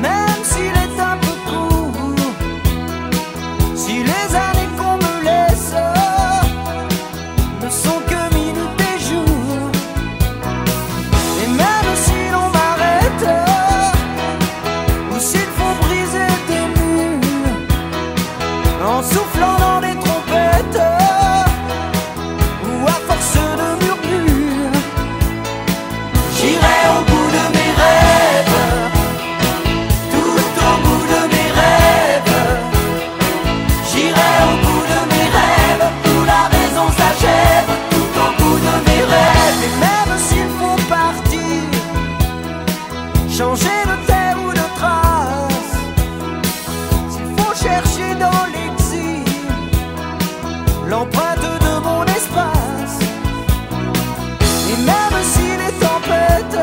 Même s'il est un peu court, si les années qu'on me laisse ne sont que minuit et jour, et même si l'on m'arrête, ou s'il faut briser tes moules en soufflant dans des tours. changer de terre ou de trace. S'il faut chercher dans l'exil l'empreinte de mon espace. Et même si les tempêtes,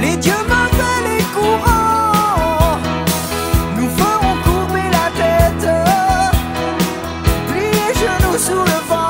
les dieux m'appellent les courants, nous ferons courber la tête, plier genoux sous le vent.